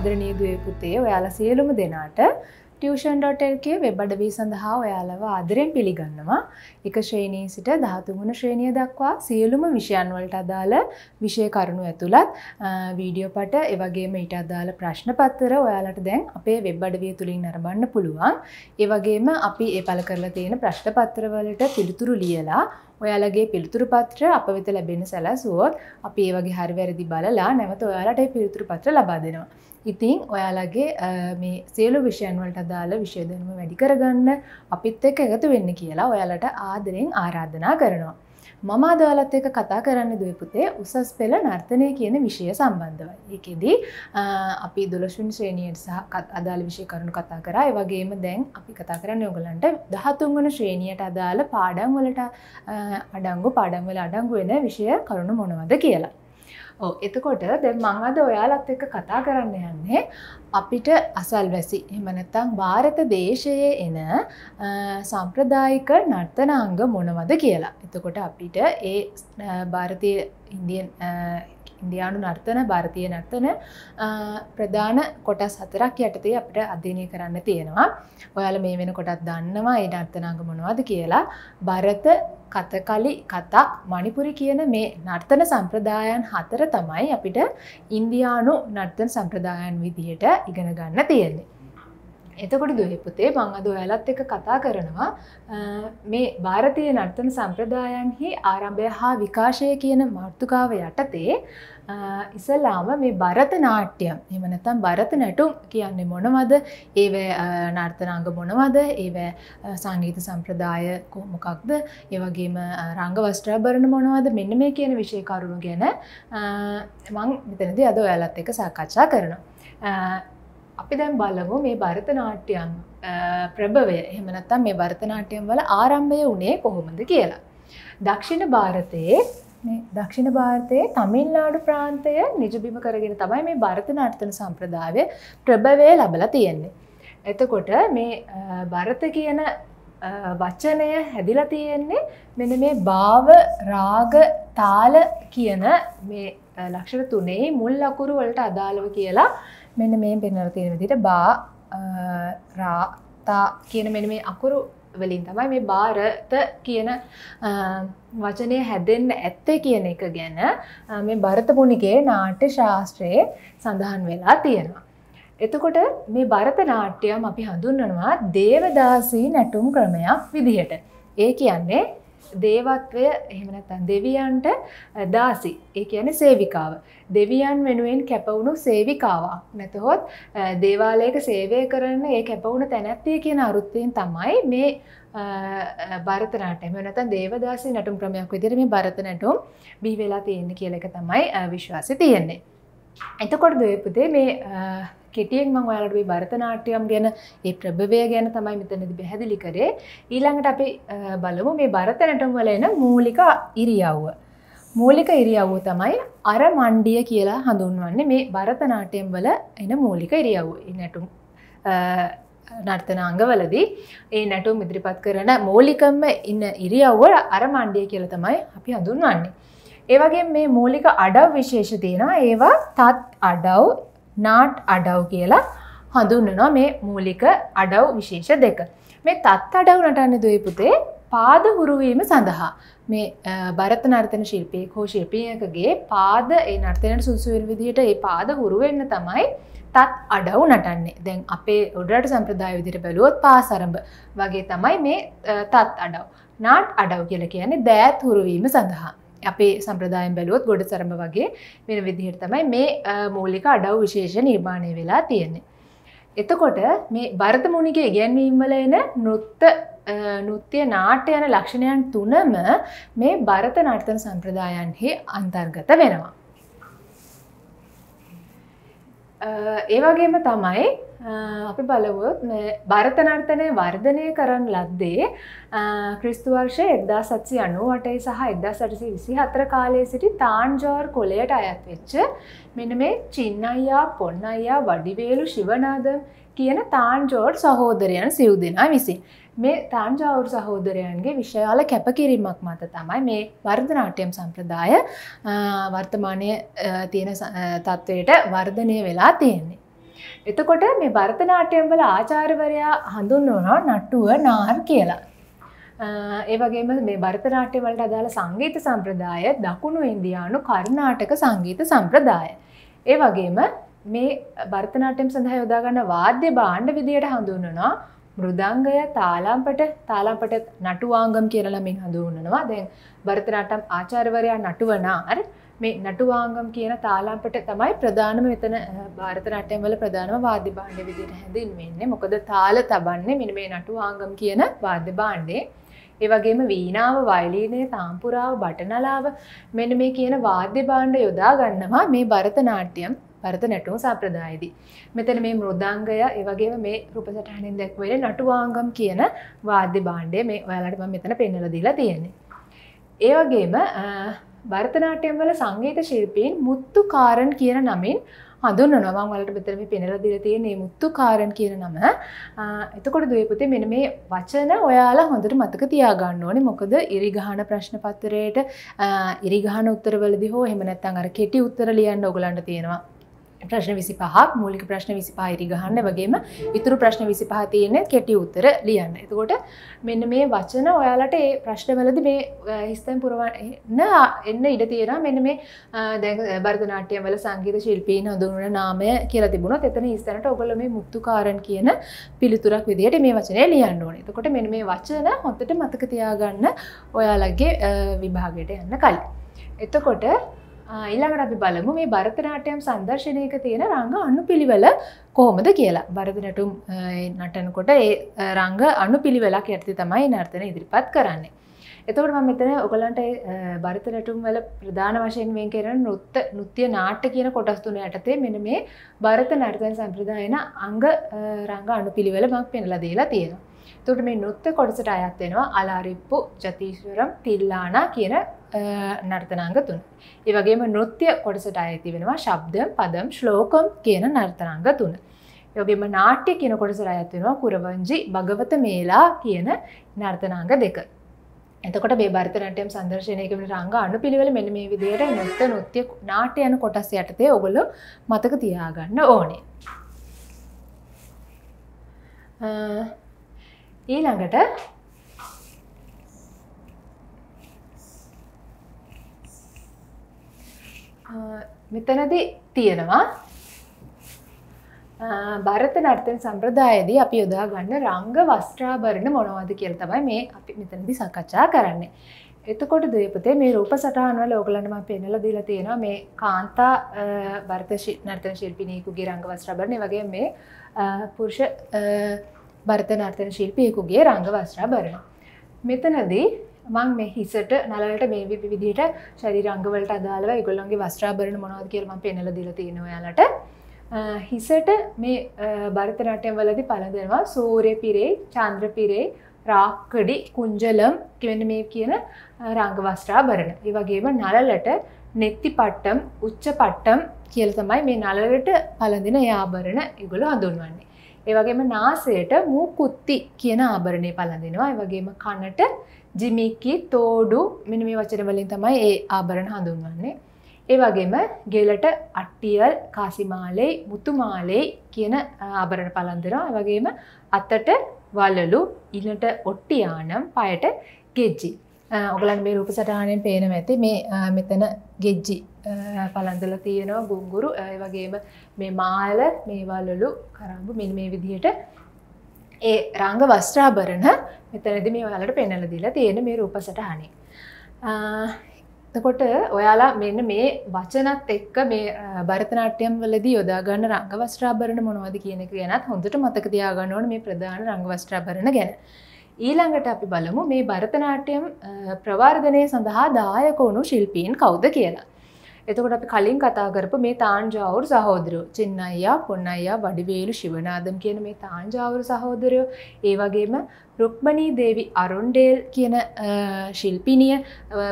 අයිබෝවන් ආදරණීය දුවේ පුතේ ඔයාලා සියලුම දෙනාට ටියෂන්.ල්ගේ වෙබ් අඩවී සඳහා ඔයාලව ආදරෙන් පිළිගන්නවා එක ශ්‍රේණී සිට ධාතුගුණ ශ්‍රේණිය දක්වා සියලුම විෂයන් වලට අදාළ විෂය කරුණු ඇතුළත් වීඩියෝ පට එවගේම ඊට අදාළ ප්‍රශ්න පත්තර ඔයාලට දැන් අපේ වෙබ් අඩවිය තුළින් නරඹන්න පුළුවන් ඒවගේම අපි ඒ පල කරලා තියෙන ප්‍රශ්න පත්තරවලට පිළිතුරු ලියලා ඔයාලගේ පිළිතුරු පත්‍ර අප වෙත ලැබෙන සැලසුවොත් අපි ඒ වගේ හරිවැරදි බලලා නැවත ඔයාලට පිළිතුරු පත්‍ර ලබා දෙනවා. ඉතින් ඔයාලගේ මේ සියලු විෂයන් වලට අදාළ විෂය දැනුම වැඩි කරගන්න අපිත් එක්ක එකතු වෙන්න කියලා ඔයාලට ආදරෙන් ආරාධනා කරනවා. මම අද ඔයාලත් එක්ක කතා කරන්න දුවේ පුතේ උසස් පෙළ නර්තනය කියන විෂය සම්බන්ධවයි. ඒකෙදි අපි 12 වෙනි ශ්‍රේණියට සහ අදාළ විෂය කරුණු කතා කරා. ඒ වගේම දැන් අපි කතා කරන්නේ ඔයගලන්ට 13 වෙනි ශ්‍රේණියට අදාළ පාඩම් වලට අඩංගු පාඩම් වල අඩංගු වෙන විෂය කරුණු මොනවද කියලා. එතකොට දැ මං අද ඔයාලත් එක්ක කතා කරන්න යන්නේ අපිට අසල් වැසි එමනත්තං භාරත දේශයේ එන සම්ප්‍රදායික නර්තනාංග මොනවද කියලා. එතකොට අපිට ඒ භාරතය ඉන්දියන් ඉන්දයානු නර්තන භාරතිය නර්තන ප්‍රධාන කොටස් හතරක් යටතේ අපිට අධ්‍යනය කරන්න තියෙනවා. ඔයාල මේ වෙන කොටත් දන්නවා ඒ නර්තනාංග මොනවද කියලා භරත කතකලි කතක් මණිපුරි කියන මේ නර්තන සම්ප්‍රදායන් හතර තමයි අපිට ඉන්දයානු නර්තන සම්ප්‍රදායන් විදිහට ඉගෙන ගන්න තියෙන්නේ. එතකොට දුහිපුතේ මං අද ඔයාලත් එක කතා කරනවා. මේ භාරතය නර්තන සම්ප්‍රදායන්හි ආරම්භය හා විකාශය කියන මාර්ථකාව යටතේ ඉසලාම මේ බරත නාට්‍යම් එමනතම් බරත නැටුම් කියන්නේ මොනවද? ඒ නර්තනාංග මොනවද? ඒ සංගීත සම්ප්‍රදාය කොමොකක්ද ඒවගේම රංගවස්ට්‍රාභරණ මොනවද? මෙන්න මේ කියන විෂයකරුණු ගැන මං මෙතනද අද ඔයාලත් එක සාකච්ඡා කරනවා. අපි දැන් බලමු මේ භරතනාට්‍යයන් ප්‍රභවය එහෙම නැත්නම් මේ භරතනාට්‍යයන් වල ආරම්භය වුණේ කොහොමද කියලා. දක්ෂිණ ಭಾರತයේ දක්ෂිණ ಭಾರතයේ තමිල්නාඩු ප්‍රාන්තය නිජබිම කරගෙන තමයි මේ භරතනාට්‍යන සම්ප්‍රදාය ප්‍රභවය ලැබලා තියෙන්නේ. එතකොට මේ භරත කියන වචනය හැදිලා තියෙන්නේ මෙන්න මේ භාව රාග තාල කියන මේ ලක්ෂණ තුනේ මුල් අකුරු වලට අදාළව කියලා මෙන්න මේ පෙන්වලා තියෙන විදිහට බා රා තා කියන මෙන්න මේ අකුරු වලින් තමයි මේ ಭಾರත කියන වචනය හැදෙන්න ඇත්තේ කියන එක ගැන මේ භරත මුනිගේ නාට්‍ය ශාස්ත්‍රයේ සඳහන් වෙලා තියෙනවා. එතකොට මේ භරත නාට්‍යම් අපි හඳුන්වනවා දේවදාසී නැටුම් ක්‍රමයක් විදිහට. ඒ කියන්නේ දේවත්වය එහෙම නැත්නම් දෙවියන්ට දාසි. ඒ කියන්නේ සේවිකාව. දෙවියන් වෙනුවෙන් කැපවුණු සේවිකාවක්. නැතහොත් දේවාලයක සේවය කරන ඒ කැපවුණු තැනැත්තිය කියන අරුත්තයෙන් තමයි මේ භරත නාට්‍යම නැත්නම් දේවදාසී නැටුම් ක්‍රමයක් විදිහට මේ භරත නැටුම් බිහි වෙලා තියෙන්නේ කියලා එක තමයි විශ්වාසය තියෙන්නේ. එතකොට දෙවිපුතේ මේ කෙටියෙන් මං ඔයාලට මේ භරතනාට්‍යම් ගැන ඒ ප්‍රභවය ගැන තමයි මෙතනදි පැහැදිලි කරේ. ඊළඟට අපි බලමු මේ භරත නැටුම් වල එන මූලික ඉරියව්ව. මූලික ඉරියව්ව තමයි අර මණ්ඩිය කියලා හඳුන්වන්නේ මේ භරතනාට්‍යම් වල එන මූලික ඉරියව්ව. ඒ නැටුම් නර්තනාංගවලදී ඒ නැටුම් ඉදිරිපත් කරන මූලිකම්ම ඉන්න ඉරියව්ව අර මණ්ඩිය කියලා තමයි අපි හඳුන්වන්නේ. ඒ වගේ මේ මූලික අඩව් විශේෂ තියෙනවා ඒවා තත් අඩව් නාට් අඩව් කියලා හඳුන්වනවා මේ මූලික අඩව් විශේෂ දෙක. මේ තත් අඩව් නටන්න දුවේ පුතේ පාද හුරුවීම සඳහා මේ භරත නර්තන ශිල්පියෙක් හෝ ශිල්පියකගේ පාද ඒ නර්තනයට සුදුසු වෙන විදිහට ඒ පාද හුරු වෙන්න තමයි තත් අඩව් නටන්නේ. දැන් අපේ උඩරට සම්ප්‍රදාය විදිහට බැලුවොත් පාසරඹ වගේ තමයි මේ තත් අඩව්. නාට් අඩව් කියලා කියන්නේ දෑත් හුරුවීම සඳහා. අපේ සම්ප්‍රදායෙන් බැලුවොත් ගොඩ සරඹ වගේ වෙන විදිහට තමයි මේ මූලික අඩව් විශේෂ නිර්මාණය වෙලා තියෙන්නේ. එතකොට මේ භරත මුනිගේ ඉගැන්වීම් වල එන නෘත්‍ය නෘත්‍ය නාට්‍ය යන ලක්ෂණයන් තුනම මේ භරත නර්තන සම්ප්‍රදායන්හි අන්තර්ගත වෙනවා. ඒ වගේම තමයි අපි බලවොත් භරත නර්තනය වර්ධනය කරන්න ලද්දේ ක්‍රිස්තු වර්ෂය එක්දා සත්සි අනුවටයි සහ එක්දා සටසි විසි හතර කාලයේ සිටි තාන්ජෝර් කොලයට අයත් වෙච්ච මෙන මේ චින්න අයියා පොන්න අයියා වඩිවේලු ශිවනාද කියන තාන්ජෝඩ් සහෝදරයන් සිව් දෙනා විසින්. මේ තාන්ජාවුරු සහෝදරයන්ගේ විශාල කැපකිරීමක් මත තමයි මේ වර්ධනාට්‍යම් සම්ප්‍රදාය වර්තමානය තියෙන තත්ත්වයට වර්ධනය වෙලා තියෙන්නේ. එතකොට මේ භර්තනාට්‍යම් වල ආචාර්යවරයා හඳුන්වනවා නට්ටුව නාර් කියලා. ඒ වගේම මේ භරතනාට්‍ය වලට අදාළ සංගීත සම්ප්‍රදාය දකුණු ඉන්දියානු කර්නාටක සංගීත සම්ප්‍රදාය. ඒ වගේම මේ භර්තනාට්‍යම් සඳහා යොදාගන්න වාද්‍ය භාණ්ඩ විදියට හඳුන්වනවා මෘදංගය තාලාම්පට තාලාම්පට නටුවාංගම් කියලා මින් හඳුන්වනවා. දැන් භරතනාට්‍යම් ආචාර්යවරයා නටුවනාර් මේ නටුවාංගම් කියන තාලාම්පට තමයි ප්‍රධානම මෙතන භාරත නට්‍යම් වල ප්‍රධානම වාද්‍ය භාණ්ඩ විදිහට හැඳින්වෙන්නේ. මොකද තාල තබන්නේ මෙන්න මේ නටුවාංගම් කියන වාද්‍ය භාණ්ඩේ. ඒ වගේම වීණාව වයලීනය තාම්පුරාව බටනලාව මෙන්න මේ කියන වාද්‍ය භාණ්ඩ යොදා ගන්නවා මේ භරතනාට්‍යම් භරත නැටුම් සම්ප්‍රදායේදී. මෙතන මේ මෘදංගය ඒ වගේම මේ රූපසටහනින් දැක්වෙන නටුවාංගම් කියන වාද්‍ය භාණ්ඩය මේ ඔයාලට මම මෙතන පෙන්වලා දීලා තියෙන්නේ. ඒ වගේම භරතනාට්‍යම් වල සංගීත ශිල්පීන් මුත්තු කාරන් කියන නමින් හඳුන්වනවා මම වලට මෙතන මේ පෙන්වලා දීලා තියෙන මේ මුත්තු කාරන් කියන නම. එතකොට දුවේ පුතේ මෙන්න මේ වචන ඔයාලා හොඳට මතක තියාගන්න ඕනේ. මොකද ඉරිගහන ප්‍රශ්න පත්‍රයේට ඉරිගහන උත්තරවලදී හෝ එහෙම නැත්නම් අර කෙටි උත්තර ලියන්න ඕගලන්ට තියෙනවා. ප්‍රශ්න විසි පහක් මූලික ප්‍රශ්න විසි පහිරි ගහන්න වගේම ඉතුරු ප්‍රශ්න විසි පහ තියෙන කෙටි උත්තර ලියන්න. එතකොට මෙන්න මේ වචන ඔයාලට ඒ ප්‍රශ්නවලද මේ හිස්තැන් පුරවන්න එන්න ඉඩ තියෙන මෙන්න මේ දැ බර්ධනාට්‍යය වල සංගීත ශිල්පීන් හඳුනන නාමය කියලා තිබුණොත් එතන හිස්තැනට ඔගොල මේ මුත්තුකාරන් කියන පිළිතුරක් විදිහට මේ වචනය ලියන්න ඕනේ. එතකොට මෙන්න මේ වචන හොඳට මතක තියාගන්න ඔයාලගේ විභාගයට යන්න කලින්. එතකොට ඊළඟට අපි බලමු මේ භරතනාට්‍යම් සංදර්ශනයක තියෙන රංග අනු පිළිවෙල කොහොමද කියලා බරදනටුම් නටනකොට ඒ රංග අනු පිළිවෙලක් ඇති තමයි නර්තන ඉදිරිපත් කරන්නේ. එතකට ම මෙතන ඔගලන්ට භරිත නැටුම් වල ප්‍රධාන වශයෙන් වෙන් කරන නොත්ත නෘත්‍ය නාට්‍ය කියන කොටස්තුන යටතේ මෙන මේ භරත නර්තන සම්ප්‍රදායන අංග රංග අනු පිළිවෙල මක් පෙනල දීලා තියෙනවා. තුට මේ නොත්ත කොටසට අයත් වෙනවා අලාරිප්පු ජතීශ්වරම් තිල්ලානා කියන නර්තනාංග තුන්. ඒ වගේම නෘත්‍ය කොටසට අයති වෙනවා ශබ්ද පදම් ශ්ලෝකම් කියන නර්තනාංග තුන. යොගෙම නාට්‍ය කියන කොටසට අයත් වෙනවා කුරවංජි භගවත මේලා කියන නර්තනාංග දෙක. එතකොට මේ භර්තනටයම් සදර්ශනයක රංග අනු පිළිවෙල මෙන්න මේ විදියට නෘත්ත නෘත්‍ය නාට්‍ය යන කොටස් යටතේ ඔගොල්ලෝ මතක තියාගන්න ඕනේ. ඊළඟට මෙතනද තියෙනවා භරත නර්තන සම්ප්‍රදායදී අපි යොදා ගන්න රංග වස්ත්‍රාභරණ මොනවද කියල තමයි මේ අපි මෙතනදි සකච්ඡා කරන්නේ. එතකොට දපතේ මේ රූප සටහන්වල ඕගලන්නම පෙනල දීලා තියෙනවා මේ කාන්තා භර්ත නර්තන ශිල්පිනයකුගේ රංග වස්ත්‍රාභරණය වගේ මේ පුරුෂ භර්ත නර්තන ශිල්පියකුගේ රංග වස්ත්‍රාභරණ. මෙතනදී මං මේ හිසට නලට මේ විදිහට ශරිරංගවලට අදාළව ඉගොල්ලන්ගේ වස්ත්‍රාභරණ මොනවද කියලා මම පෙන්නලා දීලා තියෙනවා යාලට. හිසට මේ භරතනාට්‍යම් වලදී පළඳිනවා සූර්ය පිරේ, චන්ද්‍ර පිරේ, රාක්කඩි, කුංජලම් කියන මේ කියන රංග වස්ත්‍රාභරණ. ඒ වගේම නලලට නෙත්ති පට්ටම්, උච්ච පට්ටම් කියලා තමයි මේ නලලට පළඳින ඒ ආභරණ ඒගොල්ලෝ හඳුන්වන්නේ. ඒ වගේම නාසයට මූකුත්ති කියන ආභරණය පළඳිනවා. ඒ වගේම කනට ජිමික්කි තෝඩු මෙන මේ වචන වලින් තමයි ඒ ආභරණ හඳුන්වන්නේ. ඒ වගේම ගෙලට අට්ටියල් කාසිමාලේ මුතුමාලේ කියන ආභරණ පළන්දෙනවා. ඒ වගේම අතට වලලු ඉලට ඔට්ටියානම් පයට ගෙජ්ජි. ඔගලන් මේ රූප සටහනෙන් පේන ඇති මේ මෙතන ගෙජ්ජි පළඳල තියෙනවා ගුංගුරු ඒ වගේම මේ මාල මේ වලලු කරම්බු මෙන්න මේ විදිහට ඒ රංග වස්ත්‍රාභරණ මෙතනදි මේ ඔයාලට පෙන්නලා දීලා තියෙන මේ රූප සටහනේ. එතකොට ඔයාලා මෙන්න මේ වචනත් එක්ක මේ භරතනාට්‍යම් වලදී යොදා ගන්න රංග වස්ත්‍රාභරණ මොනවද කියන එක ගැනත් හොඳට මතක තියාගන්න ඕනේ මේ ප්‍රධාන රංග වස්ත්‍රාභරණ ගැන. ඊළඟට අපි බලමු මේ භරතනාට්‍යම් ප්‍රවර්ධනය සඳහා දායක වුණු ශිල්පීන් කවුද කියලා. එතකොට අපි කලින් කතා කරපු මේ තාන්ජාවුරු සහෝදරයෝ චින්නයියා පොන්නයියා වඩිවේලු ශිවනාදම් කියන මේ තාන්ජාවුරු සහෝදරයෝ ඒ වගේම රුක්මණී දේවි අරුන්ඩේල් කියන ශිල්පිනිය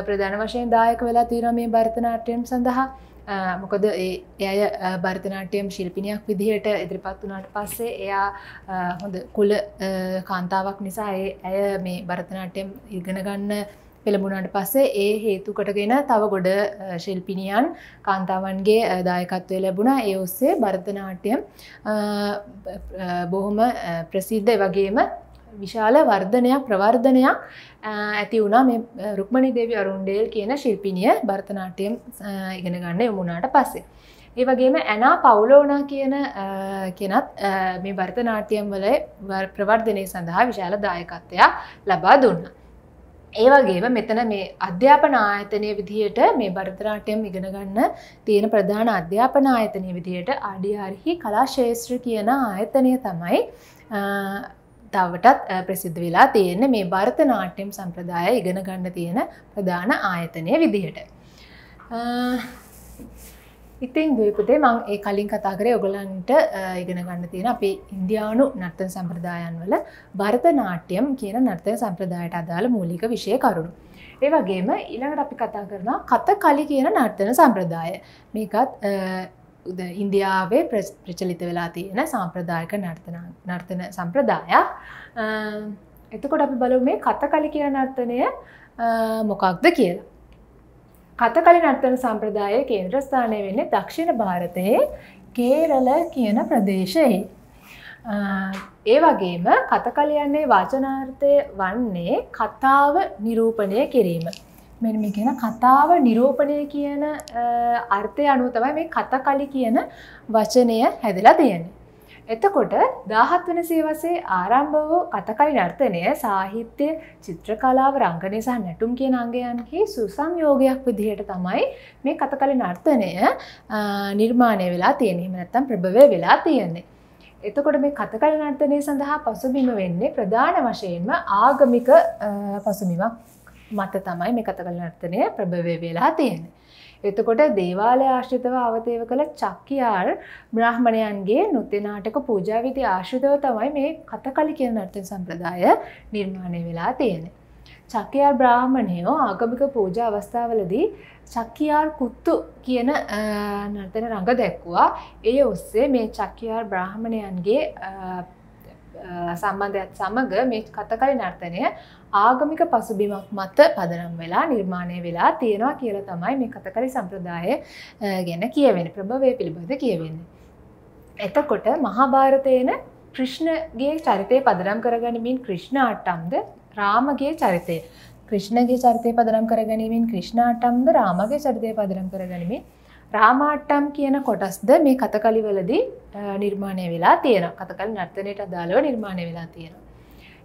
ප්‍රධාන වශයෙන් දායක වෙලා තියෙනවා මේ භරතනාට්‍යම් සඳහා. මොකද එය භර්තනාටයම් ශිල්පිනියක් විදිහට ඉදිරිපත් වනාට පස්සේ එයා හොඳ කුල කාන්තාවක් නිසා ඇය මේ භරතනාටයම් ඉගෙන ගන්න පෙළඹුණට පස්සේ ඒ හේතුකටගෙන තව ගොඩ ශිල්පිනියන් කාන්තාවන්ගේ දායකත්වය ලැබුණා ඒ ඔස්සේ භර්තනාටයම් බොහොම ප්‍රසිද්ධ වගේම විශාල වර්ධනයක් ප්‍රවර්ධනයක් ඇති වුණා මේ රුක්මණි දෙවි අරුන්ඩේල් කියන ශිල්පිනිය භර්තනාට්‍යම් ඉගෙන ගන්න යොමුණට පස්සේ. ඒ වගේම ඇනා පවුලෝනා කියන කෙනත් මේ භර්තනාට්‍යම් වල ප්‍රවර්ධනය සඳහා විශාල දායකත්වයක් ලබා දුන්න. ඒ වගේම මෙතන මේ අධ්‍යාපන ආයතනය විදිහට මේ භරතනාට්‍යම් ඉගෙන ගන්න තියෙන ප්‍රධාන අධ්‍යාපන ආයතනය විදිහට අඩියාරහි කලා ශේෂත්‍ර කියන ආයතනය තමයි තවටත් ප්‍රසිද්ධ වෙලා තියෙන මේ භාරත නාට්‍යම් සම්ප්‍රදාය ඉගෙන ගන්න තියෙන ප්‍රධාන ආයතනය විදිහට. ඉතින් දවපුතේ මං ඒ කලින් කතා කරේ ඔගලන්ට ඉගෙන ගන්න තියෙන අපේ ඉන්දයානු නර්තන සම්ප්‍රදායන් වල භරත නාට්‍යම් කියන නර්තන සම්ප්‍රදායට අදාළ මූලික විෂය කරුණු. ඒ වගේම ඊළඟට අපි කතා කරනවා කත කලි කියන නර්තන සම්ප්‍රදාය. මේකත් ඉන්දියාවේ ප්‍රචලිත වෙලා තියෙන සාම්ප්‍රදායක නර්තන සම්ප්‍රදායක් එතකොට අපි බලු මේ කතකලි කියන නර්තනය මොකක්ද කියලා. කතකලි නර්තන සම්ප්‍රදාය කේන්ද්‍රස්ථානය වෙන්නේ දක්ෂිණ භාරතයේ කේරල කියන ප්‍රදේශයේ. ඒ වගේම කතකලියන්නේ වාචනාර්ථය වන්නේ කතාව නිරූපණය කිරීම. මෙ මේ කියන කතාව නිරෝපණය කියන අර්ථය අනුව තමයි මේ කතකලි කියන වචනය හැදලා තියෙන්නේ. එතකොට දාහත් වන සේවසේ ආරම්භ වූ කතකලි නර්තනය සාහිත්‍ය චිත්‍රකලාව රංගනය සහ නැටුම් කියන අංගයන්හි සුසංයෝගයක් විදිහට තමයි මේ කතකලි නර්තනය නිර්මාණය වෙලා තියෙනීම නැත්තම් ප්‍රභවය වෙලා තියෙන්නේ. එතකොට මේ කතකල නර්තනය සඳහා පසුබිම වෙන්නේ ප්‍රධාන වශයෙන්ම ආගමික පසුබිමක් මත තමයි මේ කතකල නර්තනය ප්‍රභවය වෙලා තියෙන්නේ. එතකොට දේවාලය ආශ්‍රිතව අවතේව කළ චක්කියාර් බ්‍රහ්මණයන්ගේ නොත්තනාටක පූජාවිති ආශ්‍රිතව තමයි මේ කතකලි කියන නර්තන සම්ප්‍රදාය නිර්මාණය වෙලා තියෙන. චක්කයාර් බ්‍රාහ්මණයෝ ආගමික පූජ අවස්ථාවලදී චක්කයාර් කුත්තු කියන නර්තන රඟ දැක්වා ඒ ඔස්සේ මේ චක්කයාර් බ්‍රාහ්මණයන්ගේ සම්බන්ධයත් සමග මේ කතකලි නර්තනය ආගමික පසුබිමක් මත පදනම් වෙලා නිර්මාණය වෙලා තියෙනවා කියලා තමයි මේ කතකලි සම්ප්‍රදාය ගැන කියවෙන ප්‍රභවය පිළිබඳ කියවෙන්නේ. එතකොට මහාභාරතයන ක්‍රිෂ්ණගේ චරිතය පදනම් කරගනිමින් ක්‍රිෂ්ණාට්ටම්ද රාමගේ චරිතය ක්‍රිෂ්ණගේ චරිතය පදනම් කරගැනීමෙන් ක්‍රිෂ්ණාටම්ද රාමගේ චරිතය පදනම් කරගනිමින් රාමාට්ටම් කියන කොටස්ද මේ කතකලිවලදී නිර්මාණය වෙලා තියෙන කතකල් නර්තනයට අදාළව නිර්මාණය වෙලා තියෙන.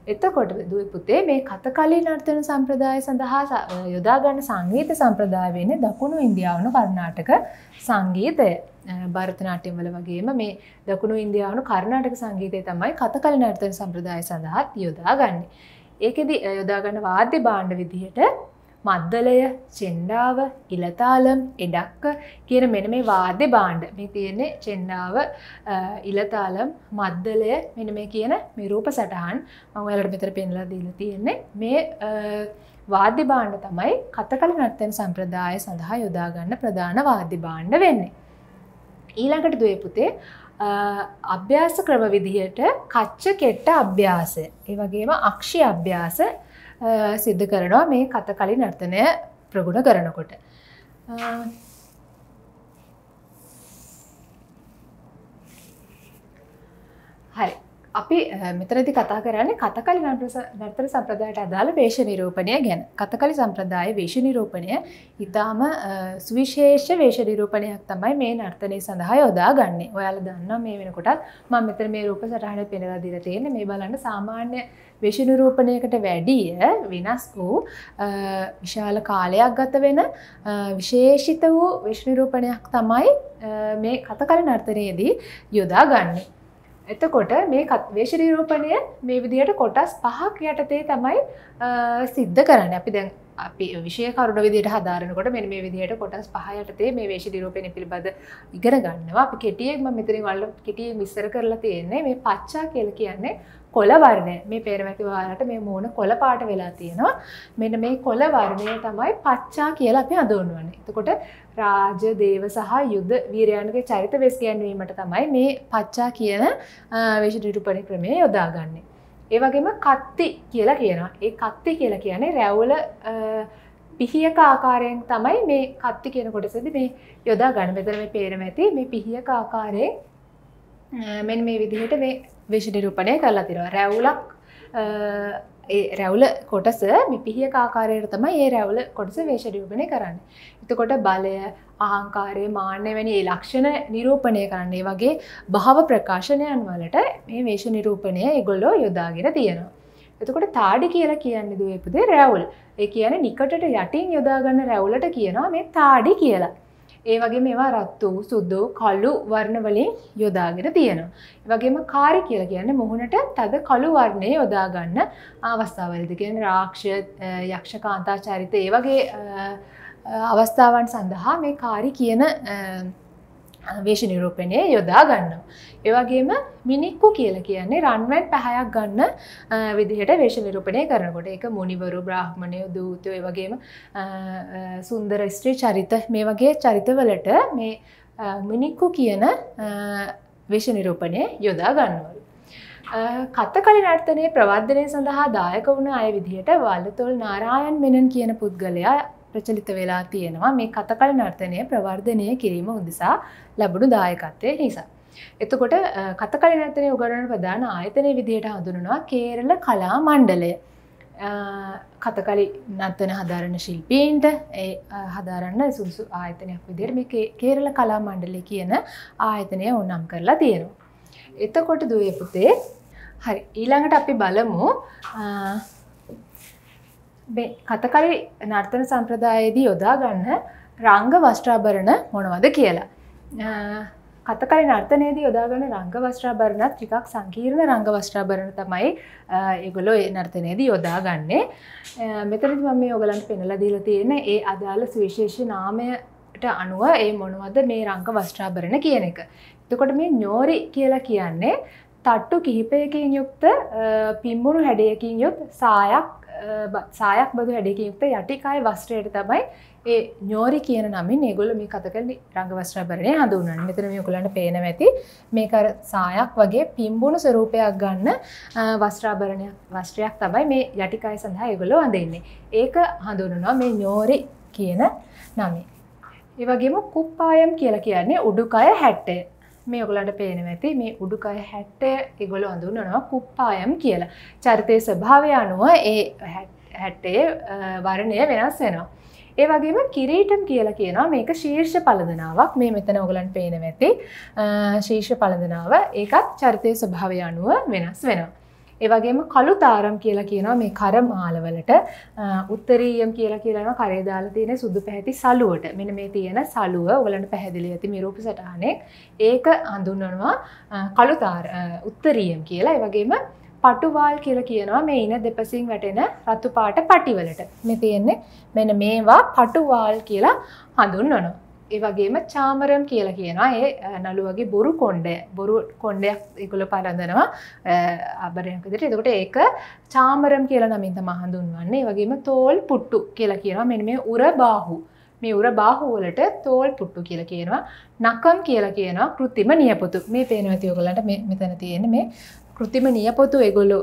එතකොට දුව පුතේ මේ කතකලි නර්තන සම්ප්‍රදාය සඳහා යොදාගන්න සංගීත සම්ප්‍රදාය වෙන්නේ දකුණු ඉන්දියාවන කර්ණාටක සංගීතය භරතනාට්‍යම් වල වගේම මේ දකුණු ඉන්දියාවන කර්ණාටක සංගීතය තමයි කතකලි නර්තන සම්ප්‍රදාය සඳහාත් යොදාගන්නේ. ඒකෙදි යොදාගන්න වාද්‍ය භාණ්ඩ විදිහට මද්දලය චෙන්ඩාව ඉලතාලම් එඩක්ක කියන මෙන මේ වාද්‍ය බාණ්ඩ මේ තියෙන්නේ චෙන්ඩාව ඉලතාලම් මද්දලය මෙන මේ කියන මේ රූප සටහන්. මංවලට මෙතර පෙන්ලා දීල තියෙන්නේ. මේ වාද්‍ය බාණ්ඩ තමයි කතකල නත්තැන් සම්ප්‍රදාය සඳහා යොදාගන්න ප්‍රධාන වාද්‍ය බාණ්ඩ වෙන්නේ. ඊළඟට දුවේ පුතේ අභ්‍යාස ක්‍රම විදිහට කච්ච කෙට්ට අභ්‍යාසය ඒ වගේම අක්ෂි අභ්‍යාස සිද්ධ කරනවා මේ කත කලින් නර්තනය ප්‍රගුණ කරනකොට. හරි අපි මෙතරදි කතා කරන්නේ කතකලි නර්තන සම්ප්‍රදායට අදාළ වේශ නිරූපණය ගැන. කතකලි සම්ප්‍රදාය වේශ නිරූපණය ඉතාම සුවිශේෂ වේශ නිරූපණයක් තමයි මේ නර්තනය සඳහා යොදා ගන්නේ. ඔයාලා දන්නවා මේ වෙනකොටත් මම මෙතන මේ රූප සටහන පෙන්වලා දීලා තියෙන්නේ. මේ බලන්න සාමාන්‍ය වේශ නිරූපණයකට වැඩිය වෙනස් වූ විශාල කාලයක් ගත වෙන විශේෂිත වූ වේශ නිරූපණයක් තමයි මේ කතකලි නර්තනයේදී යොදා ගන්නේ. එතකොට මේ වේශරීරූපණය මේ විදිහට කොටස් පහක් යටතේ තමයි සිද්ධ කරන්න. අපි දැන් අපි විෂය කරුණ විදිට හදාරනකොට මෙ මේ විදිහයට කොටස් පහයටතේ මේ වේශ දිරෝපෙන පිළිබඳ ඉගර ගන්නවා. අපි කෙටියෙක්ම මෙතරින් වල්ල කෙටිය විස්සර කරලා තියෙන්නේ මේ පච්චා කියල කියන්නේ කොල වර්ණය. මේ පේරමැතිවාලට මේ මූුණ කොල පාට වෙලා තියෙනවා. මෙන්න මේ කොල වර්ණය තමයි පච්චා කියලා අපි අඳුන්වන එතකොට රාජ දේව සහ යුද්ධ වීරයන්ගේ චරිත වෙස් ගැන්වීමට තමයි මේ පච්චා කියන වේශ නිරුපණ ක්‍රමය යොදාගන්නේ. ඒවගේම කත්ති කියලා කියනවා. ඒ කත්ති කියලා කියන්නේ රැවුල පිහියක ආකාරයෙන් තමයි මේ කත්ති කියන කොටසද මේ යොදා ගන්න මෙතර මේ පේරම ඇති මේ පිහියක ආකාරයෙන් මෙන් මේ විදිහට මේ විෂිනිරූපණය කරලා තිරවා රැවුලක් ඒ රැවුල කොටස මිපිහිය ආකාරයට තමයි ඒ රැවුල කොටස වේශරූපණය කරන්න. එතකොට බලය අහංකාරය මාන්‍ය වැනි ඒ ලක්ෂණ නිරූපණය කරන්නේ වගේ භාව ප්‍රකාශනයන් වලට මේ වේශ නිරූපණය එගොල්ලෝ යොදාගෙන තියෙනවා. එතකොට තාඩි කියලා කියන්නේ දුවපුදේ රැවුල්. ඒ කියන්නේ නිකටට යටින් යොදාගන්න රැවුලට කියනවා මේ තාඩි කියලා. ඒ වගේ මේවා රත්තු සුද්දු කළු වර්ණවලින් යොදාගෙන තියෙනවා. වගේම කාරි කියලා කියන්නේ මුහුණට තද කළු වර්ණය යොදාගන්න අවස්ථාවලද කියන රාක්ෂ යක්ෂ කාන්තා චරිත ඒ වගේ අවස්ථාවන් සඳහා මේ කාරි කියන වේශ නිරූපණය යොදා ගන්නවා. ඒවගේම මිනික්කු කියල කියන්නේ රන්වැන් පැහයක් ගන්න විදිහට වේශ නිරූපණය කරනකොට එක මුනිවරු බ්‍රහ්මණය දූතය වගේම සුන්දර ස්ත්‍රී චරිත මේ වගේ චරිතවලට මේ මිනික්කු කියන වේශ නිරූපණය යොදා ගන්නවල. කත්තකලි නර්තනය ප්‍රවර්ධනය සඳහා දායක වුණ අය විදිහට වල්ලතොල් නාරායන් මෙනන් කියන පුද්ගලයා ප්‍රචලිත වෙලා තියෙනවා මේ කතකල් නර්තනය ප්‍රවර්ධනය කිරීම උදෙසා ලැබුණු දායකත්වය නිසා. එතකොට කතකල නර්තනය උගරන ප්‍රධාන ආයතනය විදිහයට හඳුනනවා කේරල කලා මණ්ඩලය. කතකලි නත්තන හදාරණ ශිල්පීන්ට ඒ හදාරන්න සුදුසු ආයතනයක් විදිර මේ කේරල කලා මණ්ඩලය කියන ආයතනය ඔන්නම් කරලා තියෙනවා. එතකොට දුවේ පුතේ හරි ඊළඟට අපි බලමු කතකලි නර්තන සම්ප්‍රදායේදී යොදා ගන්න රංග වස්ට්‍රාභරණ මොනවද කියලා. කතකලි නර්තනයේදී යොදාගන්න රංග වස්ට්‍රාභරණත් ටිකක් සංකීර්ණ රංග වස්ට්‍රාභරණ තමයි ඒගොලො ඒ නර්තනයේදී යොදා ගන්නේ. මෙතනදි මම මේ ඔයගලන්ට පෙන්වලා දීලා තියෙන ඒ අදාළ සුවිශේෂ නාමයට අනුව ඒ මොනවද මේ රංග වස්ට්‍රාභරණ කියන එක. එතකොට මේ ඤෝරි කියලා කියන්නේ තට්ටු කිහිපයකින් යුක්ත පිම්බුණු හැඩයකින් යුත් සායක් සායක් බදු හැඩකින් යුක්ත යටිකාය වස්ත්‍රයට තමයි ඒ ඥෝරි කියන නමින් ඒගොල්ල මේ කතකල රංග වස්ත්‍රාභරණය හඳුන්වන්නේ. මෙතන මේ ඔයගලන්ට පේන ඇති මේක සායක් වගේ පිම්බුණු ස්වරූපයක් ගන්න වස්ත්‍රාභරණයක් වස්ත්‍රයක් තමයි මේ යටිකාය සඳහා ඒගොල්ලෝ අඳින්නේ. ඒක හඳුන්වනවා මේ ඥෝරි කියන නමින්. ඒ වගේම කුප්පායම් කියලා කියන්නේ උඩුකය හැට්ටය. මේ ඔගලට පේන ඇති මේ උඩුකය හැට්ටය එගොල අඳුන්නනවා කුප්පායම් කියලා. චරිතය ස්වභාවය අනුව ඒ හැට්ටේ වරණය වෙනස් වෙනවා. ඒ වගේම කිරීටම් කියලා කියනවා. මේක ශීර්ෂ පලදනාවක් මේ මෙතන ඔගලන් පේන ඇති. ශීර්ෂ පලඳනාව ඒකත් චරිතය ස්වභාවය අනුව වෙනස් වෙනවා. ඒවගේම කළු තාරම් කියලා කියනවා මේ කර මාලවලට උත්තරීයම් කියලා කියලන කරේදාල තියෙන සුදු පැහැති සලුවට මෙන මේ තියෙන සලුව ඔලට පැහැදිලි ඇති මිරූප සටහනෙක්. ඒක හඳුන්වනවා කළුතාර උත්තරීයම් කියලා. වගේම පටුවාල් කියල කියනවා මේ ඉන දෙපසින් වැටෙන රතු පාට පටිවලට මෙ තියෙන්නේ මෙන මේවා පටුවාල් කියලා හඳුන්වනවා. ඒ වගේම චාමරම් කියලා කියනවා. ඒ නළුවගේ බොරු කොන්්ඩ බොරු කොන්්ඩයක් එකුල පරඳනවා අබරයකදට එතකොට ඒක චාමරම් කියලා නමින්ත මහඳුන් වන්නේ වගේම තෝල් පුට්ටු කියලා කියනවා. මෙ මේ උර බාහු. මේ උර බාහුවලට තෝල් පුට්ටු කියලා කියනවා. නකම් කියලා කියනවා. කෘතිම නියපොතු. මේ පේනවතියෝගලට මෙතන තියෙන මේ කෘතිම නියපොතු එගොලු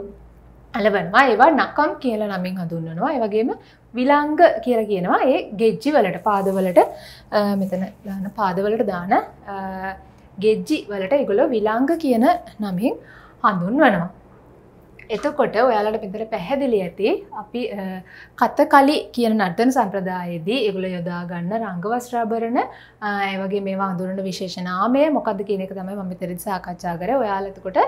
අලවනවා ඒවා නකම් කියල නමින් හඳුන්නනවා ඒවගේම විලංග කියල කියනවා. ඒ ගෙජ්ජි වලට පාදවලට මෙතන දාන පාදවලට දාන ගෙජ්ජි වලට එගොලො විලාංග කියන නමින් හඳුන්වනවා. එතකොට ඔයාලට පිතර පැහැදිලි ඇති අපි කත කලි කියන නර්තන සම්ප්‍රදායේදී එගුල යොදාගන්න රංගවස්ත්‍රාභරණ ඒවගේ මේ අඳුරන විශේෂනාමය මොකද කියනෙක තමයි ම තෙරි සාකච්ඡා කර. ඔයාලතකොට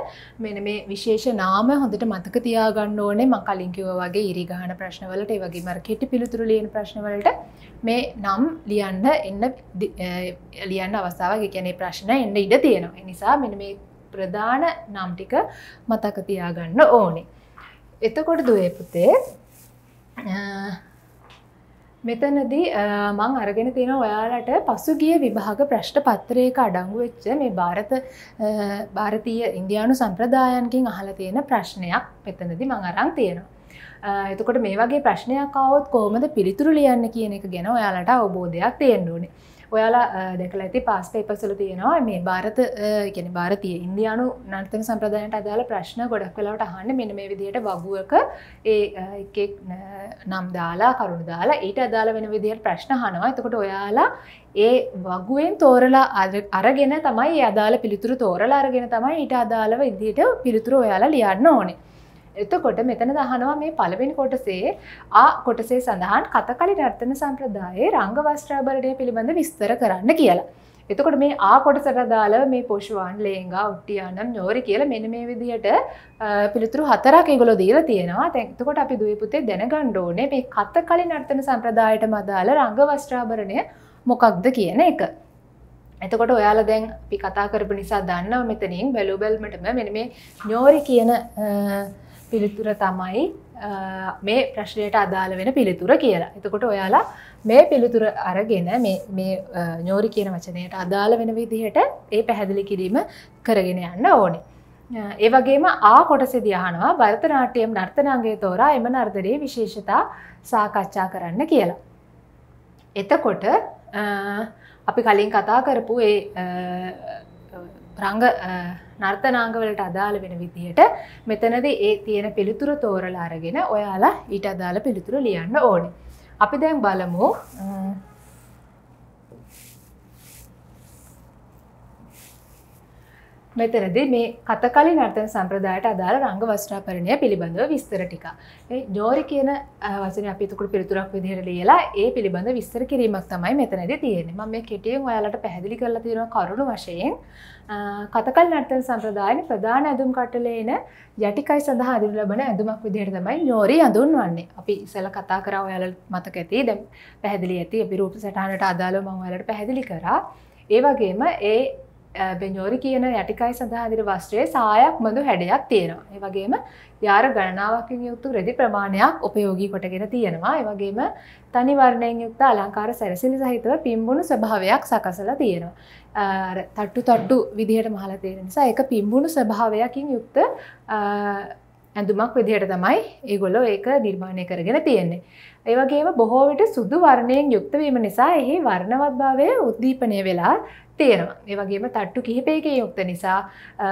මෙන මේ විශේෂ නාම හොඳට මතක තියාගන්න ඕනේ. ම කලින්කිව වගේ ඉරිගහන ප්‍රශ්නවලට වගේ මර කෙටි පිළිතුරු ලියන ප්‍රශ්නවලට මේ නම් ලියන්න එන්න ලියන්න අවස්ථාව ගැනේ ප්‍රශ්න එන්න ඉඩ තියෙනවා. නිසා මෙන මේ ප්‍රධාන නම් ටික මතක තියාගන්න ඕනේ. එතකොට දුවේ පුතේ මෙතනදී මං අරගෙන තියෙන ඔයාලට පසුගිය විභාග ප්‍රශ්ට පත්තරයක අඩංගු වෙච්ච මේ භාරත භාරතීය ඉන්දයානු සම්ප්‍රදායන්කින් අහල තියෙන ප්‍රශ්නයක් මෙතනදි මං අරං තියෙනවා. එතකොට මේ වගේ ප්‍රශ්නයක් අවුත් කොහොමද පිළිතුරු ලියන්න කියන එක ගැන ඔයාලට අවබෝධයක් තියෙන්ඩුවනේ. ඔයාලා දැකල ඇති පාස් පේපසල තියෙනවා. මේ භාරත ගැන භාරතිය ඉන්දයානු නර්තන සම්ප්‍රදායන්ට අදාළ ප්‍රශ්න ගොඩක් වෙලාවට අහන්න මෙන මේ විදියට වගුවක ඒ එකෙක් නම් දාලා කරුණු දාලා ඊට අදාළ වෙන විදිහට ප්‍රශ්න හනවා එතකොට ඔයාලා ඒ වගුවෙන් තෝරලා අරගෙන තමයි අදාළ පිළිතුරු තෝරලා අරගෙන තමයි ඊට අදාළව ඉදිට පිළිතුරු ඔයාලා ලියන්න ඕනේ. එතකොට මෙතන දහනවා මේ පළවෙනි කොටසේ ආ කොටසේ සඳහන් කතකලි නර්තන සම්ප්‍රදායේ රංග වස්ත්‍රාභරණය පිළිබඳ විස්තර කරන්න කියලා. එතකොට මේ ආ කොටසට දාලා මේ පොෂුවන් ලේංගා උට්ටියානම් ඥෝරි කියලා මෙන්න මේ විදිහට පිළිතුරු හතරක් ඒගොල්ලෝ දීලා තියෙනවා. දැන් එතකොට අපි දුවේ පුතේ දැනගන්න ඕනේ මේ කතකලි නර්තන සම්ප්‍රදායටම අදාළ රංග වස්ත්‍රාභරණය මොකක්ද කියන එක. එතකොට ඔයාලා දැන් අපි කතා කරපු නිසා දන්නවා මෙතනින් බැලු බැලමටම මෙන්න මේ ඥෝරි කියන පිළිතුර තමයි මේ ප්‍රශ්නයට අදාළ වෙන පිළිතුර කියලා. එතකොට ඔයාලා මේ පිළිතුර අරගෙන මේ ඥෝරි කියන වචනයට අදාළ වෙන විදිහට ඒ පැහැදිලි කිරීම කරගෙන යන්න ඕනේ. ඒ වගේම ආ කොටසෙදී අහනවා භරතනාට්‍යම් නර්තනාංගයේ තෝරා එම නර්තනයේ විශේෂතා සාකච්ඡා කරන්න කියලා. එතකොට අපි කලින් කතා කරපු ඒ රංග නර්තනාංගවලට අදාළ වෙන විදිහට මෙතනද ඒ තියෙන පිළිතුර තෝරල අරගෙන ඔයාලා ඊට අදාළ පිළිතුර ලියන්න ඕනේ. අපි දැන් බලමු මෙතනද මේ කතකලි නර්තන සම්ප්‍රදායට අදාළ රංග වස්ත්‍රාපරණය පිළිබඳව විස්තර ටික. ඒ ජෝරි කියන වචනේ අපි එතකොට පිළිතුරක් විදිහට ලියලා ඒ පිළිබඳ විස්තර කිරීමක් තමයි මෙතනදී තියෙන්නේ. මම මේ කෙටියෙන් ඔයාලට පැහැදිලි කරලා තියෙනවා කරුණු වශයෙන්. කතකල් නර්තන සම්ප්‍රදායන ප්‍රධාන ඇඳුම් කටලේන යටිකයි සඳහා අඳිනු ලබන ඇඳුමක් විදිහට තමයි ඥෝරි අඳුන්වන්නේ. අපි ඉස්සෙල්ලා කතා කරා ඔයාලට මතක ඇති. දැන් පැහැදිලි ඇති. අපි රූප සටහනට අදාළව මම ඔයාලට පැහැදිලි කරා. ඒ වගේම ඒ බෙන්ජෝරි කියන යටිකයි සඳහාදිර වස්ත්‍රයේ සායක් මඳු හැඩයක් තියෙනවා. ඒ වගේම යාර ගණනාවකින් යුක්තු රෙදි ප්‍රමාණයක් උපයෝගී කොටගෙන තියෙනවා. ඒ වගේම තනි වර්ණයෙන් යුක්ත අලංකාර සැරසිලි සහිතව පිම්බුණු ස්වභාවයක් සකසලා තියෙනවා. තට්ටු තට්ටු විදිහට මහලා තියෙන නිසා ඒක පිම්බුණු ස්වභාවයකින් යුක්ත ඇඳුමක් විදිහට තමයි ඒගොල්ලෝ ඒක නිර්මාණය කරගෙන තියෙන්නේ. ඒ වගේම බොහෝ විට සුදු වර්ණයෙන් යුක්ත වීම නිසා එහි වර්ණවත්භාවය උද්දීපනය වෙලා තියෙනවා. ඒ වගේම තට්ටු කිහිපයකින් යුක්ත නිසා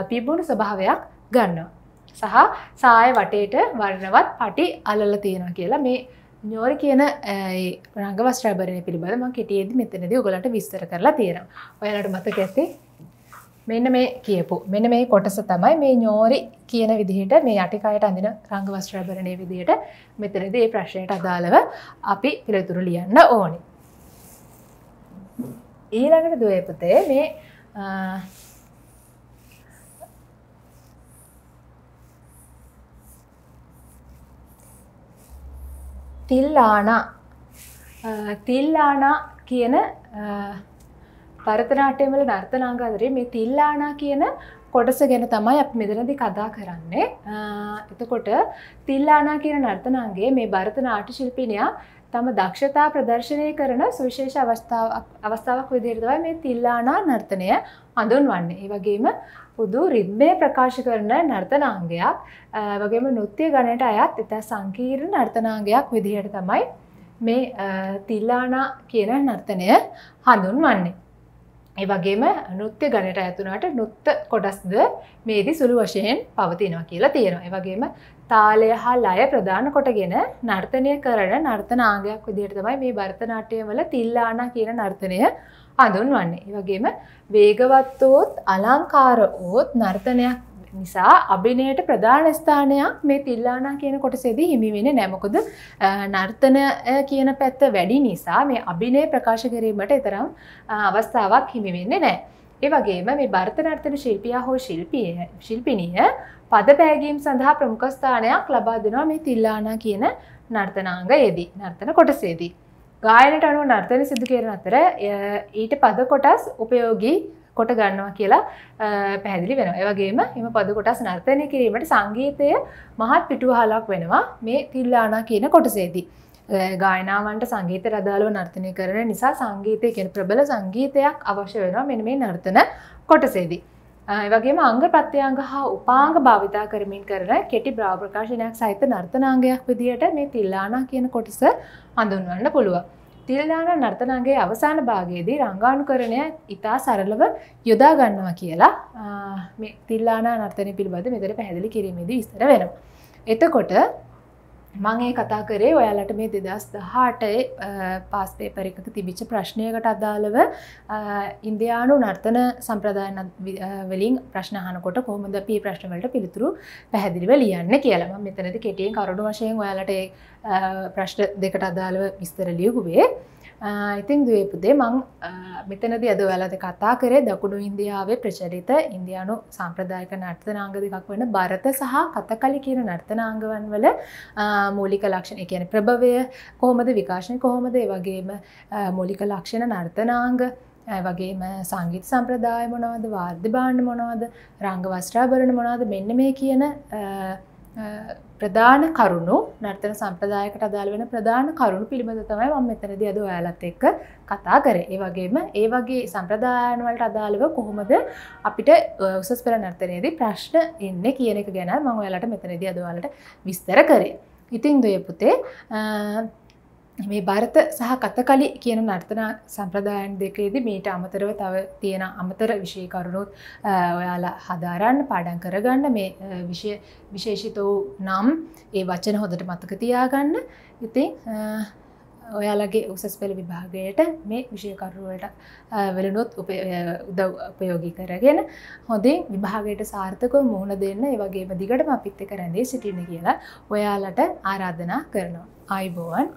පිබුණු ස්වභාවයක් ගන්නවා. සහ සාය වටේට වර්ණවත් පටි අලල තියෙනවා කියලා මේ ඥෝරි කියන රංගවස්ත්‍රාභරණය පිළිබඳ මම කෙටියෙදි මෙතනදී ඔයගලන්ට විස්තර කරලා තියෙනවා. ඔයාලට මතක ඇති මෙන්න මේ කියපු මෙන්න මේ කොටස තමයි මේ ඥෝරි කියන විදිහට මේ යටිකයට අඳින රංගවස්ත්‍රාභරණයේ විදිහට මෙතනදී මේ ප්‍රශ්නයට අදාළව අපි පිළිතුරු ලියන්න ඕනේ. ඊළඟට දුවේ පුතේ මේ තිල්ලානා තිල්ලානා කියන භරතනාට්‍යවල නර්තනාංග අතරේ මේ තිල්ලානා කියන කොටස ගැන තමයි අප මෙතනදි කතා කරන්නේ. එතකොට තිල්ලානා කියන නර්තනාංගයේ මේ භරත නාට්‍ය ශිල්පිනියා තම දක්ෂතා ප්‍රදර්ශනය කරන සුවිශේෂ අවස්ථාවක් විදිහටවයි මේ තිල්ලානා නර්තනය හඳුන්වන්නේ. ඒ වගේම පුදු රිද්මය ප්‍රකාශ කරන නර්තනාංගයක් වගේම නෘත්‍ය ගණයට අයත් ඉතා සංකීර්ණ නර්තනාංගයක් විදිහට තමයි මේ තිල්ලානා කියන නර්තනය හඳුන්වන්නේ. ඒ වගේම නෘත්‍ය ගණයට ඇතුනට නෘත්ත කොටස්ද මේදි සුළු වශයෙන් පවතිනවා කියලා තියෙනවා. ඒ වගේම තාලය හා ලය ප්‍රධාන කොටගෙන නර්තනය කරන නර්තනාංගයක් විදිහට තමයි මේ භරතනාට්‍යය වල තිල්ලානා කියන නර්තනය හඳුන්වන්නේ. ඒ වගේම වේගවත් වූත් අලංකාර වූත් නර්තනයක් නිසා අභිනයට ප්‍රධාන ස්ථානයක් මේ තිල්ලානා කියන කොටසේදී හිමි වෙන්නේ නැහැ. මොකද නර්තන කියන පැත්ත වැඩි නිසා මේ අභිනය ප්‍රකාශ කිරීමට තරම් අවස්ථාවක් හිමි වෙන්නේ නැහැ. ඒ වගේම මේ භරත නර්තන ශිල්පියා හෝ ශිල්පිය ශිල්පිනිය පද පෑගීම් සඳහා ප්‍රමුඛ ස්ථානයක් ලබා දෙනවා මේ තිල්ලානා කියන නර්තනාංගයේදී. නර්තන කොටසේදී. ගායනට අනුව නර්තන සිදු කරන අතර ඊට පද කොටස් උපයෝගී කොට ගන්නවා කියලා පැහැදිලි වෙනවා. ඒ වගේම එම පද කොටස් නර්තනය කිරීමට සංගීතය මහත් පිටුවහලක් වෙනවා මේ තිල්ලානා කියන කොටසේදී. ගායනාවන්ට සංගීත රදාලව නර්තනය කරන නිසා සංගීතය කියෙන ප්‍රබල සංගීතයක් අවශ්‍ය වෙනවා මෙන මේ නර්තන කොටසේදී. වගේම අංග ප්‍රත්‍යංග හා උපාංග භාවිතා කරමින් කරන කෙටි බ්‍රාව ප්‍රකාශනයක් සහිත නර්තනාංගයක් විදිහට මේ තිල්ලානා කියන කොටස හඳුන්වන්න පුළුවන්. තිල්දාන නර්තනගේ අවසාන භාගයේදී රංගානුකරණය ඉතා සරලව යොදා ගන්නවා කියලා මේ තිල්ලානා නර්තන පිළිබඳ මෙතර පැහැදිලි කිරීමේදී විස්තර වෙනවා. එතකොට මං ඒ කතා කරේ ඔයාලට මේ දෙදස් දහට පාස් පේපර එකක තිබිච්ච ප්‍රශ්නයකට අදාළව ඉන්දයානු නර්තන සම්ප්‍රදායන වලින් ප්‍රශ්නහනකොට කොහොමද පී ප්‍රශ්නවලට පිළිතුරු පැහැදිලිව ලියන්න කියලම මෙතනද කෙටියෙන් කරුණු වශයෙන් ඔයාලට ප්‍රශ්න දෙකට අදාළව විස්තර ලියකුවේ ඉතින් දවේපුදේ මං මෙතනද අද ඔයාලද කතා කරේ දකුණු ඉන්දියාවේ ප්‍රචරිත ඉන්දයානු සම්ප්‍රදායක නර්තනාංග දෙකක් වන බරත සහ කතකලි කියන නර්තනාංගවන් වල මූලික ලක්ෂණ කියන ප්‍රභවය කොහොමද විකාශනය කොහොමද වගේම මූලික ලක්ෂණ නර්තනාංග වගේම සංගීත සම්ප්‍රදාය මොනවද වාර්ධ බාණ්ඩ මොනවද රංග වස්ට්‍රාභරණ මොනවද මෙන්න මේ කියන ප්‍රධාන කරුණු නර්තන සම්ප්‍රදායකට අදාළ වෙන ප්‍රධාන කරුණු පිළිබඳ තමයි මම මෙතනදී අද ඔයාලත් එක්ක කතා කරේ. ඒ වගේම ඒ වගේ සම්ප්‍රදායන් වලට අදාළව කොහොමද අපිට උසස් පෙළ නර්තනයේදී ප්‍රශ්න එන්නේ කියන එක ගැන මම ඔයාලට මෙතනදී අද ඔයාලට විස්තර කරේ. ඉතින් දුවේ පුතේ මේ භාරත සහ කතකලි කියන නර්තන සම්ප්‍රදායන් දෙකේදී මීට අමතරව තව තියෙන අමතර විෂය කරුණුත් ඔයාලා හදාරන්න පාඩම් කරගන්න මේ විෂය විශේෂිත වූ නම් ඒ වචන හොඳට මතක තියාගන්න. ඉතින් ඔයාලගේ උසස් පෙළ විභාගයට මේ විෂයකරුවට වෙලනොත් උදව් උපයෝගී කරගෙන හොඳේ විභාගයට සාර්ථකව මුහුණ දෙන්න ඒ වගේම දිගටම අපිත් එක්ක රැඳී සිටින්න කියලා ඔයාලට ආරාධනා කරනවා. ආයිබෝවන්